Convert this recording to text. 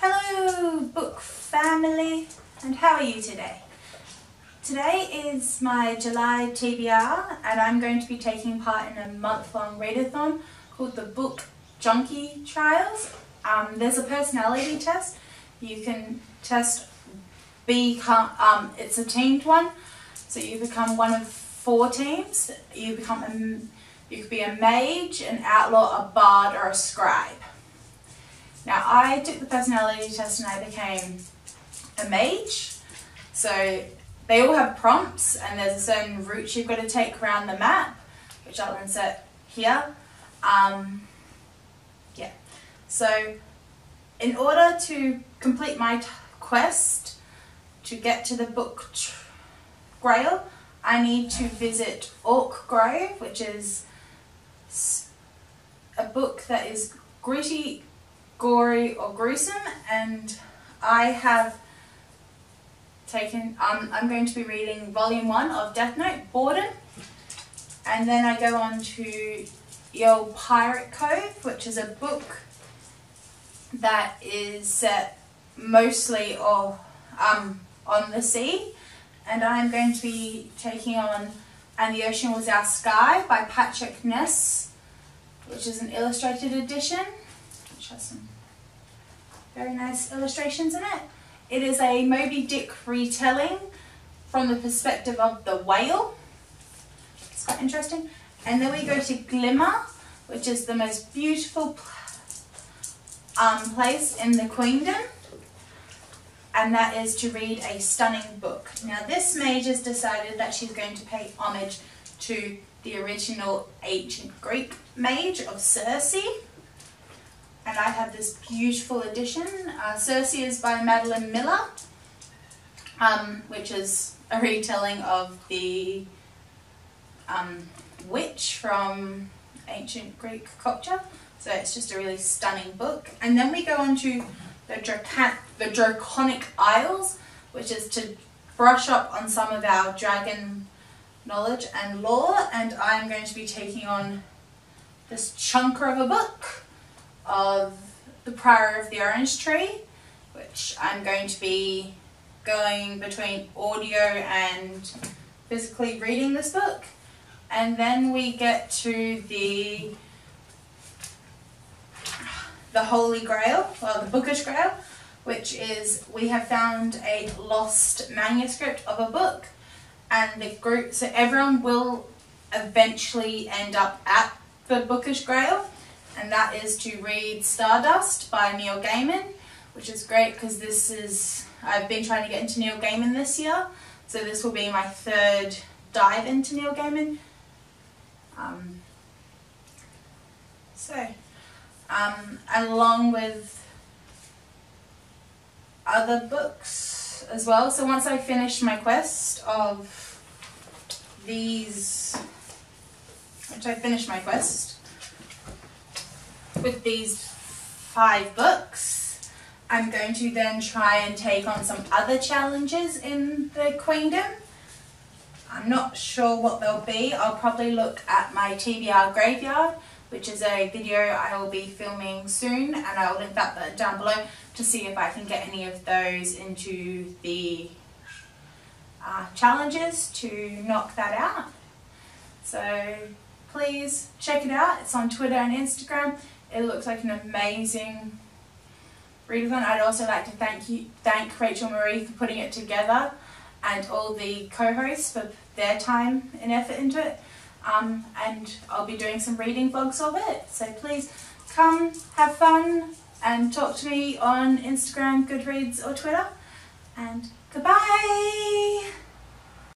Hello book family and how are you today? Today is my July TBR and I'm going to be taking part in a month-long readathon called the Book Junkie Trials. Um, there's a personality test. You can test become um, it's a teamed one so you become one of four teams. You become a, you could be a mage, an outlaw, a bard or a scribe. Now I took the personality test and I became a mage. So they all have prompts and there's a certain route you've got to take around the map, which I'll insert here. Um, yeah. So in order to complete my quest to get to the book Grail, I need to visit Orc Grove, which is a book that is gritty gory or gruesome and I have taken, um, I'm going to be reading volume one of Death Note, Borden and then I go on to Yo Pirate Cove which is a book that is set mostly or, um, on the sea and I'm going to be taking on And the Ocean Was Our Sky by Patrick Ness which is an illustrated edition has some very nice illustrations in it. It is a Moby Dick retelling from the perspective of the whale. It's quite interesting. And then we go to Glimmer, which is the most beautiful um, place in the Queendom. And that is to read a stunning book. Now this mage has decided that she's going to pay homage to the original ancient Greek mage of Circe. And I have this beautiful edition. Uh, Circe is by Madeline Miller, um, which is a retelling of the um, witch from ancient Greek culture. So it's just a really stunning book. And then we go on to the, the Draconic Isles, which is to brush up on some of our dragon knowledge and lore. And I'm going to be taking on this chunker of a book of The Priory of the Orange Tree, which I'm going to be going between audio and physically reading this book. And then we get to the the Holy Grail, well the Bookish Grail, which is we have found a lost manuscript of a book and the group, so everyone will eventually end up at the Bookish Grail and that is to read Stardust by Neil Gaiman, which is great because this is, I've been trying to get into Neil Gaiman this year, so this will be my third dive into Neil Gaiman. Um, so, um, along with other books as well. So once I finish my quest of these, which I finish my quest, with these five books. I'm going to then try and take on some other challenges in the Queendom. I'm not sure what they'll be. I'll probably look at my TBR Graveyard, which is a video I will be filming soon, and I'll link that down below to see if I can get any of those into the uh, challenges to knock that out. So please check it out. It's on Twitter and Instagram. It looks like an amazing readathon. I'd also like to thank you, thank Rachael Marie for putting it together and all the co-hosts for their time and effort into it. Um, and I'll be doing some reading vlogs of it. So please come, have fun, and talk to me on Instagram, Goodreads, or Twitter. And goodbye!